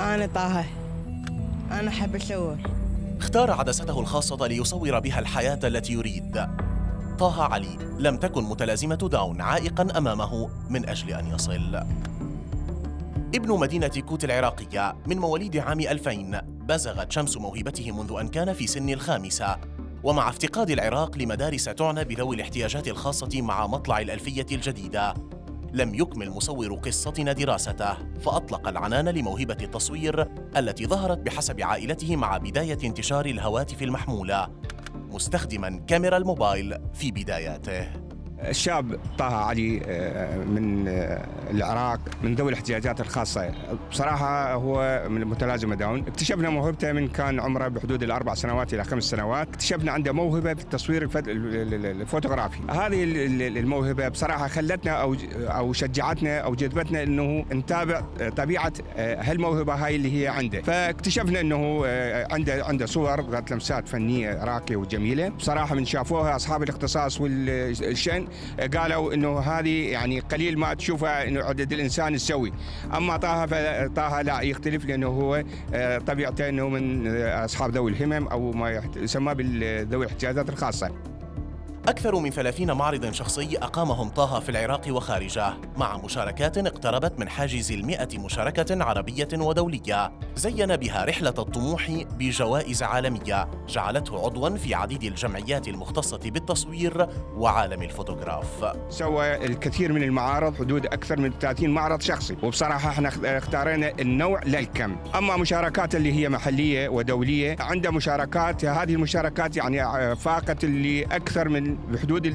أنا طه. أنا أحب أصور اختار عدسته الخاصة ليصور بها الحياة التي يريد. طه علي لم تكن متلازمة داون عائقا أمامه من أجل أن يصل. ابن مدينة كوت العراقية من مواليد عام 2000 بزغت شمس موهبته منذ أن كان في سن الخامسة ومع افتقاد العراق لمدارس تعنى بذوي الاحتياجات الخاصة مع مطلع الألفية الجديدة. لم يكمل مصور قصتنا دراسته فأطلق العنان لموهبة التصوير التي ظهرت بحسب عائلته مع بداية انتشار الهواتف المحمولة مستخدما كاميرا الموبايل في بداياته. الشاب طه علي آه، من آه، العراق من ذوي الاحتياجات الخاصة. بصراحة هو من متلازمة داون. اكتشفنا موهبته من كان عمره بحدود الأربع سنوات إلى خمس سنوات. اكتشفنا عنده موهبة في التصوير الفوتوغرافي. هذه ال- ال- الموهبة بصراحة خلتنا أو أو شجعتنا أو جذبتنا أنه نتابع آه، طبيعة هالموهبة هاي اللي هي عنده. فاكتشفنا أنه عنده عنده صور ذات لمسات فنية راقية وجميلة. بصراحة من شافوها أصحاب الاختصاص والشأن قالوا إنه هذه يعني قليل ما تشوفها إنه عدد الإنسان السوي أما طه فطه لا يختلف لأنه هو آه، طبيعته إنه من آه، أصحاب ذوي الهمم أو ما يسمى بالذوي الاحتياجات الخاصة. أكثر من 30 معرض شخصي أقامهم طه في العراق وخارجه مع مشاركات اقتربت من حاجز المئة مشاركة عربية ودولية. زين بها رحلة الطموح بجوائز عالمية جعلته عضوا في عديد الجمعيات المختصة بالتصوير وعالم الفوتوغراف. سوى الكثير من المعارض حدود أكثر من 30 معرض شخصي. وبصراحة إحنا اختارينا النوع للكم. أما مشاركات اللي هي محلية ودولية عنده مشاركات هذه المشاركات يعني فاقت اللي أكثر من بحدود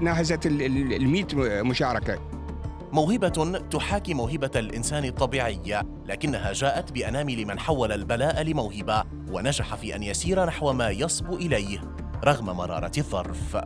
ناهزت ال 100 مشاركة. موهبة تحاكي موهبة الإنسان الطبيعي لكنها جاءت بأنامل من حول البلاء لموهبة ونجح في أن يسير نحو ما يصبو إليه رغم مرارة الظرف.